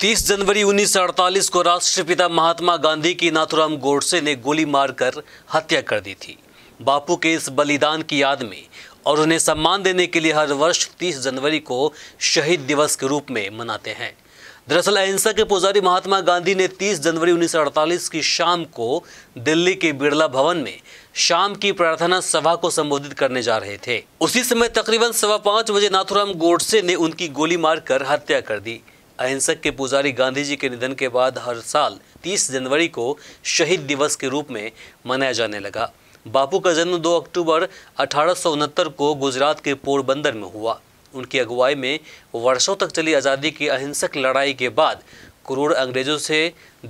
30 जनवरी 1948 को राष्ट्रपिता महात्मा गांधी की नाथुराम गोडसे ने गोली मारकर हत्या कर दी थी। बापू के इस बलिदान की याद में और उन्हें सम्मान देने के लिए हर वर्ष 30 जनवरी को शहीद दिवस के रूप में मनाते हैं। दरअसल अहिंसा के पुजारी महात्मा गांधी ने 30 जनवरी 1948 की शाम को दिल्ली के बिरला भवन में शाम की प्रार्थना सभा को संबोधित करने जा रहे थे। उसी समय तकरीबन सवा पाँच बजे नाथुराम गोडसे ने उनकी गोली मारकर हत्या कर दी। अहिंसक के पुजारी गांधी जी के निधन के बाद हर साल 30 जनवरी को शहीद दिवस के रूप में मनाया जाने लगा। बापू का जन्म 2 अक्टूबर अठारह सौ उनहत्तर को गुजरात के पोरबंदर में हुआ। उनकी अगुवाई में वर्षों तक चली आज़ादी की अहिंसक लड़ाई के बाद करोड़ अंग्रेज़ों से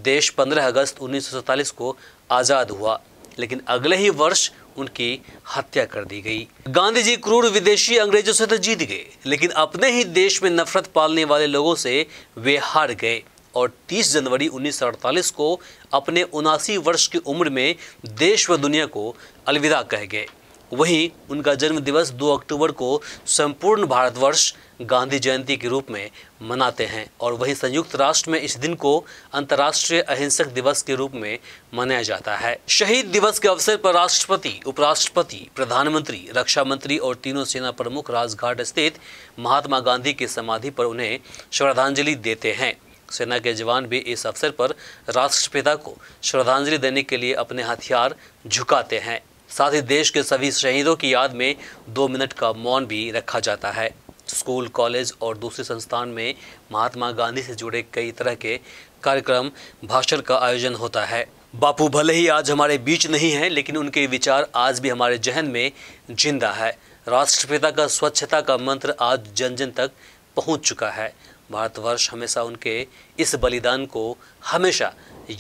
देश 15 अगस्त उन्नीस सौ सैंतालीस को आज़ाद हुआ। लेकिन अगले ही वर्ष उनकी हत्या कर दी गई। गांधी जी क्रूर विदेशी अंग्रेज़ों से तो जीत गए, लेकिन अपने ही देश में नफरत पालने वाले लोगों से वे हार गए। और 30 जनवरी 1948 को अपने उनासी वर्ष की उम्र में देश व दुनिया को अलविदा कह गए। वहीं उनका जन्म दिवस 2 अक्टूबर को संपूर्ण भारतवर्ष गांधी जयंती के रूप में मनाते हैं और वहीं संयुक्त राष्ट्र में इस दिन को अंतर्राष्ट्रीय अहिंसक दिवस के रूप में मनाया जाता है। शहीद दिवस के अवसर पर राष्ट्रपति, उपराष्ट्रपति, प्रधानमंत्री रक्षा मंत्री और तीनों सेना प्रमुख राजघाट स्थित महात्मा गांधी की समाधि पर उन्हें श्रद्धांजलि देते हैं। सेना के जवान भी इस अवसर पर राष्ट्रपिता को श्रद्धांजलि देने के लिए अपने हथियार झुकाते हैं। साथ ही देश के सभी शहीदों की याद में दो मिनट का मौन भी रखा जाता है। स्कूल, कॉलेज और दूसरे संस्थान में महात्मा गांधी से जुड़े कई तरह के कार्यक्रम, भाषण का आयोजन होता है। बापू, भले ही आज हमारे बीच नहीं हैं, लेकिन उनके विचार आज भी हमारे जहन में ज़िंदा है। राष्ट्रपिता का स्वच्छता का मंत्र आज जन जन तक पहुँच चुका है। भारतवर्ष हमेशा उनके इस बलिदान को हमेशा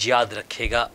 याद रखेगा।